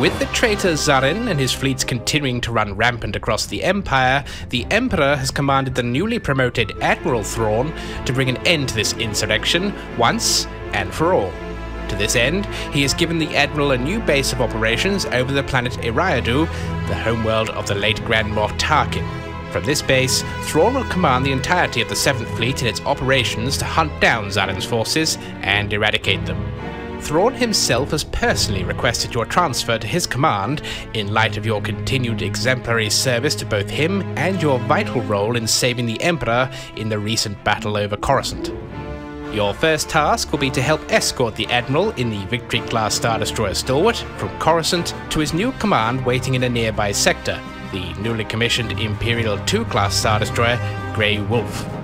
With the traitor Zaarin and his fleets continuing to run rampant across the Empire, the Emperor has commanded the newly promoted Admiral Thrawn to bring an end to this insurrection once and for all. To this end, he has given the Admiral a new base of operations over the planet Eriadu, the homeworld of the late Grand Moff Tarkin. From this base, Thrawn will command the entirety of the Seventh Fleet in its operations to hunt down Zaarin's forces and eradicate them. Thrawn himself has personally requested your transfer to his command in light of your continued exemplary service to both him and your vital role in saving the Emperor in the recent battle over Coruscant. Your first task will be to help escort the Admiral in the Victory class Star Destroyer Stalwart from Coruscant to his new command waiting in a nearby sector, the newly commissioned Imperial 2 class Star Destroyer Grey Wolf.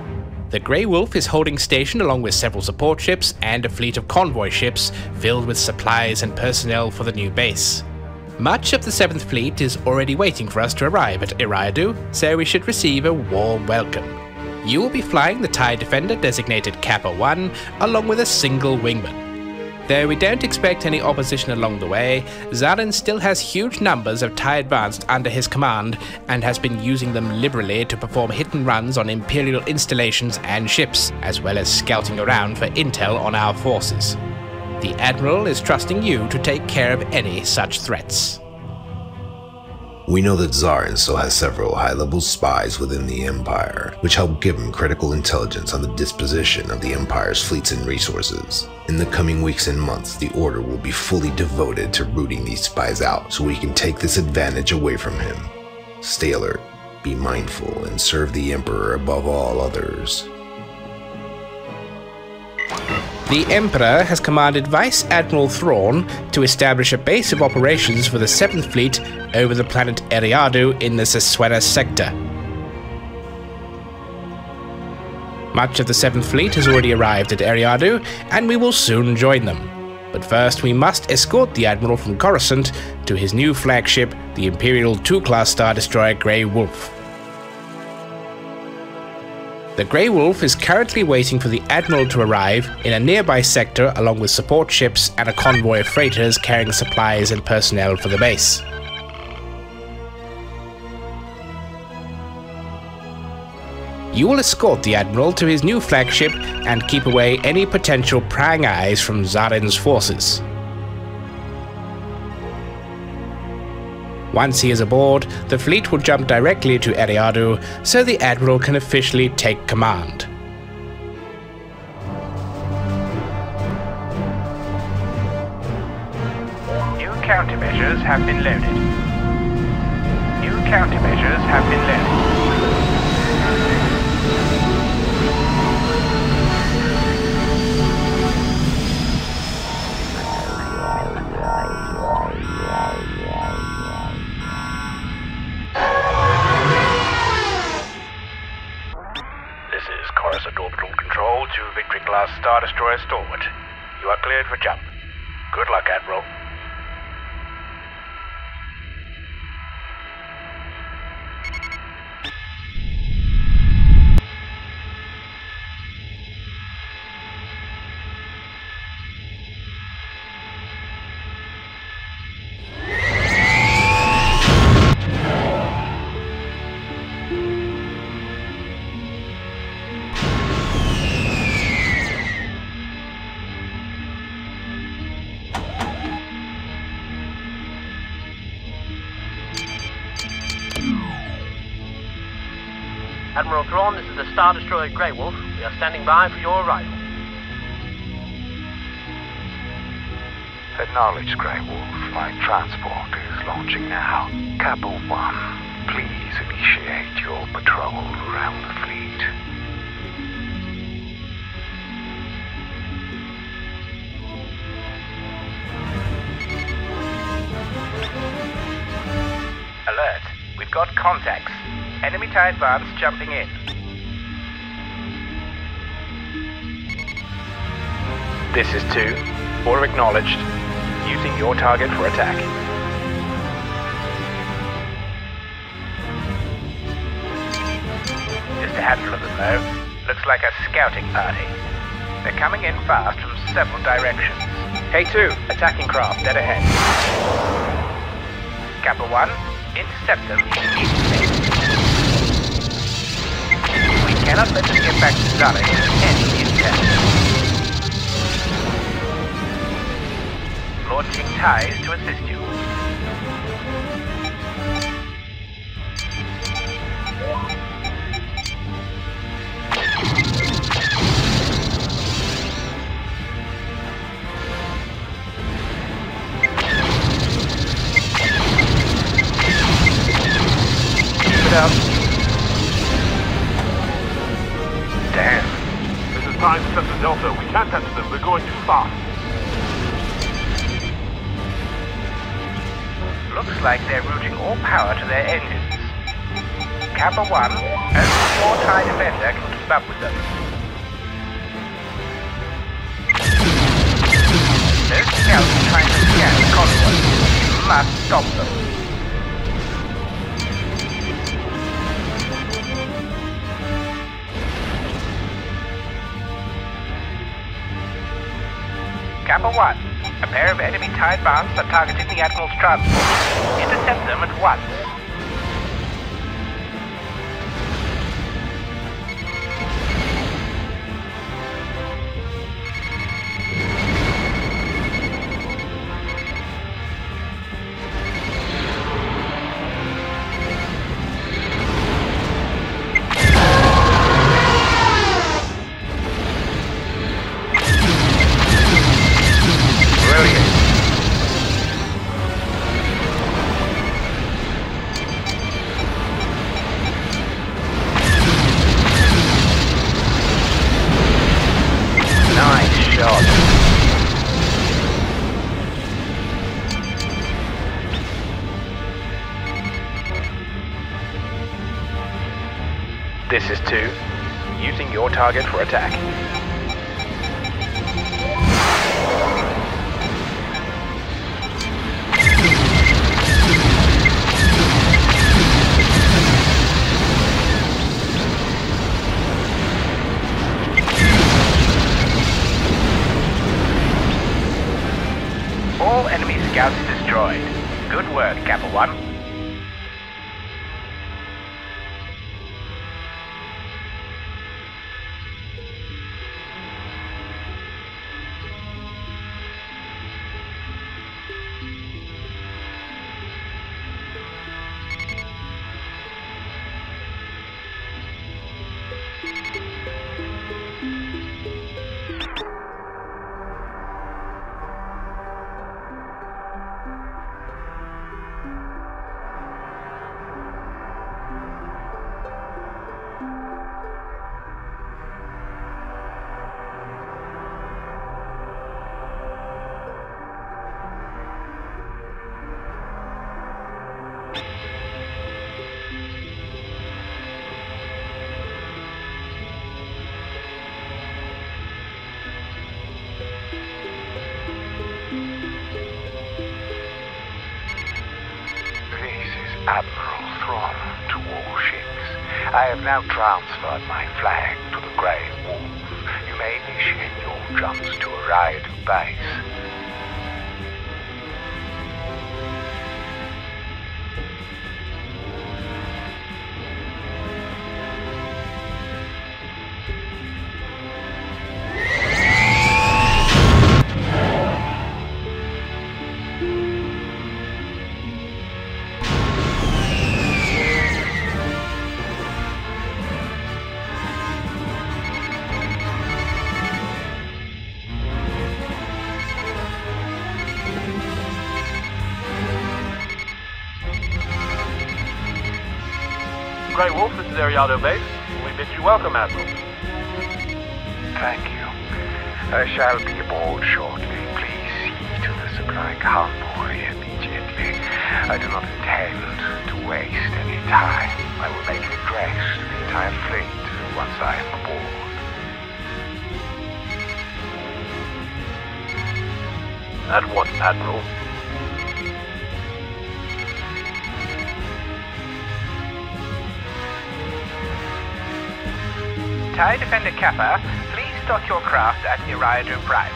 The Grey Wolf is holding station along with several support ships and a fleet of convoy ships filled with supplies and personnel for the new base. Much of the 7th Fleet is already waiting for us to arrive at Eriadu, so we should receive a warm welcome. You will be flying the TIE Defender designated Kappa 1 along with a single wingman. Though we don't expect any opposition along the way, Zaarin still has huge numbers of TIE Advanced under his command and has been using them liberally to perform hit and runs on Imperial installations and ships, as well as scouting around for intel on our forces. The Admiral is trusting you to take care of any such threats. We know that Zaarin still has several high-level spies within the Empire, which help give him critical intelligence on the disposition of the Empire's fleets and resources. In the coming weeks and months, the Order will be fully devoted to rooting these spies out so we can take this advantage away from him. Stay alert, be mindful, and serve the Emperor above all others. The Emperor has commanded Vice Admiral Thrawn to establish a base of operations for the 7th Fleet over the planet Eriadu in the Seswenna sector. Much of the 7th Fleet has already arrived at Eriadu, and we will soon join them. But first, we must escort the Admiral from Coruscant to his new flagship, the Imperial 2 class Star Destroyer Grey Wolf. The Grey Wolf is currently waiting for the Admiral to arrive in a nearby sector along with support ships and a convoy of freighters carrying supplies and personnel for the base. You will escort the Admiral to his new flagship and keep away any potential prying eyes from Zaarin's forces. Once he is aboard, the fleet will jump directly to Eriadu so the Admiral can officially take command. New countermeasures have been loaded. New countermeasures have been loaded. Admiral Thrawn, this is the Star Destroyer Grey Wolf. We are standing by for your arrival. Acknowledge, Grey Wolf. My transport is launching now. Kappa 1, please initiate your patrol around the fleet. Alert. We've got contacts. Enemy TIE advance jumping in. This is 2. Order acknowledged. Using your target for attack. Just a handful of them, though. Looks like a scouting party. They're coming in fast from several directions. K2, attacking craft dead ahead. Kappa 1. Intercept them cannot let them get back to Zaarin with any intent. Lord King Tai to assist you. Looks like they're routing all power to their engines. Kappa 1, only your TIE Defender can keep up with them. Those scouts are trying to scan the convoy. You must stop them. Kappa 1, a pair of enemy TIE bombs are targeting the Admiral's transport. Intercept them at once. This is two. Using your target for attack. All enemy scouts destroyed. Good work, Kappa 1. I have now transferred my flag to the Grey Wolf. You may initiate your jumps to Orion base. Wolf, this is Eriadu Base. We bid you welcome, Admiral. Thank you. I shall be aboard shortly. Please see to the supply convoy immediately. I do not intend to waste any time. I will make an address to the entire fleet once I am aboard. At once, Admiral. TIE Defender Kappa, please dock your craft at Eriadu Prime.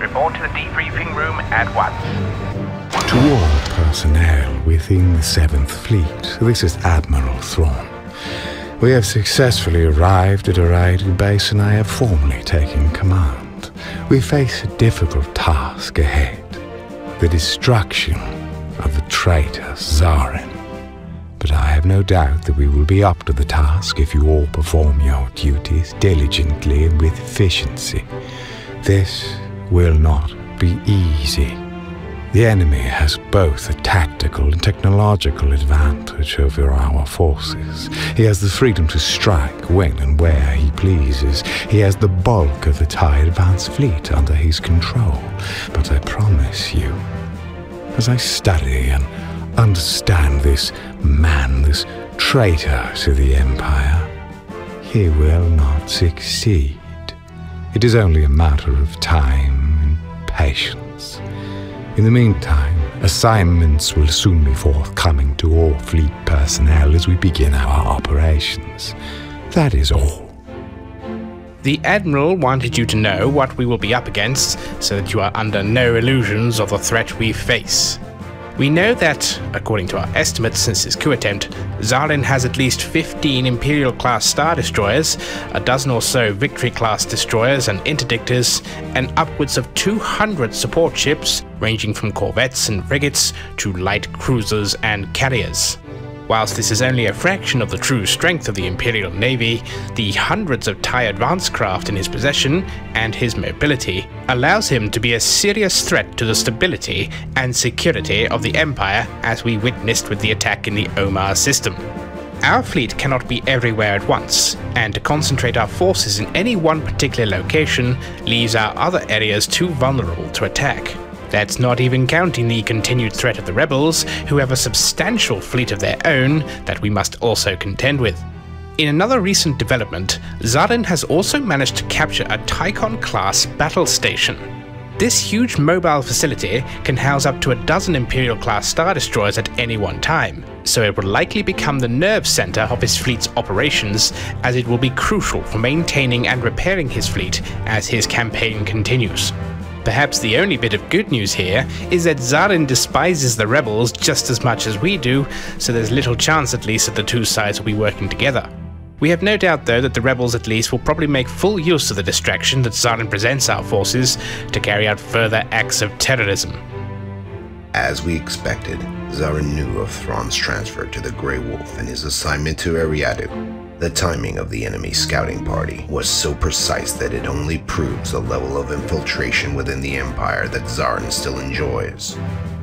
Report to the debriefing room at once. To all personnel within the 7th Fleet, this is Admiral Thrawn. We have successfully arrived at Eriadu Base and I have formally taken command. We face a difficult task ahead the destruction of the traitor Zaarin. But I have no doubt that we will be up to the task if you all perform your duties diligently and with efficiency. This will not be easy. The enemy has both a tactical and technological advantage over our forces. He has the freedom to strike when and where he pleases. He has the bulk of the TIE advanced fleet under his control. But I promise you, as I study and understand this man, this traitor to the Empire, he will not succeed. It is only a matter of time and patience. In the meantime, assignments will soon be forthcoming to all fleet personnel as we begin our operations. That is all. The Admiral wanted you to know what we will be up against so that you are under no illusions of the threat we face. We know that, according to our estimates since his coup attempt, Zaarin has at least 15 Imperial class Star Destroyers, a dozen or so Victory class destroyers and interdictors, and upwards of 200 support ships, ranging from corvettes and frigates to light cruisers and carriers. Whilst this is only a fraction of the true strength of the Imperial Navy, the hundreds of TIE advanced craft in his possession and his mobility allows him to be a serious threat to the stability and security of the Empire as we witnessed with the attack in the Omar system. Our fleet cannot be everywhere at once, and to concentrate our forces in any one particular location leaves our other areas too vulnerable to attack. That's not even counting the continued threat of the rebels, who have a substantial fleet of their own that we must also contend with. In another recent development, Zaarin has also managed to capture a Tychon class battle station. This huge mobile facility can house up to a dozen Imperial class Star Destroyers at any one time, so it will likely become the nerve center of his fleet's operations, as it will be crucial for maintaining and repairing his fleet as his campaign continues. Perhaps the only bit of good news here is that Zaarin despises the rebels just as much as we do, so there's little chance at least that the two sides will be working together. We have no doubt though that the rebels at least will probably make full use of the distraction that Zaarin presents our forces to carry out further acts of terrorism. As we expected, Zaarin knew of Thrawn's transfer to the Grey Wolf and his assignment to Eriadu. The timing of the enemy scouting party was so precise that it only proves the level of infiltration within the Empire that Zaarin still enjoys.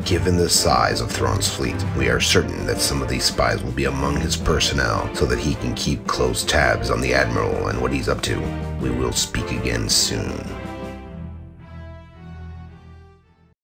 Given the size of Thrawn's fleet, we are certain that some of these spies will be among his personnel so that he can keep close tabs on the Admiral and what he's up to. We will speak again soon.